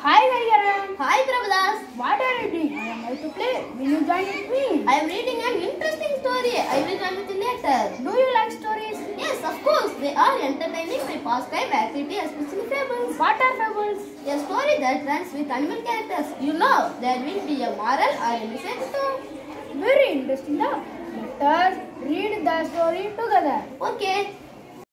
Hi, Hariharan. Hi Prabhadas. What are you doing? I am here to play. Will you join with me? I am reading an interesting story. I will join with you later. Do you like stories? Yes, of course. They are entertaining my pastime activity, especially fables. What are fables? A story that runs with animal characters. You know, there will be a moral or a message too. Very interesting. Now, let us read the story together. Okay.